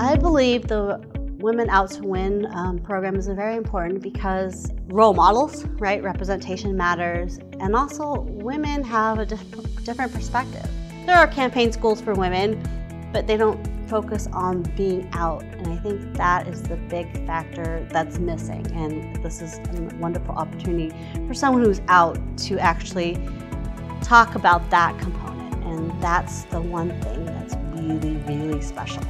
I believe the Women Out to Win um, program is very important because role models, right? Representation matters, and also women have a diff- different perspective. There are campaign schools for women, but they don't focus on being out, and I think that is the big factor that's missing. And this is a wonderful opportunity for someone who's out to actually talk about that component, and that's the one thing that's really, really special.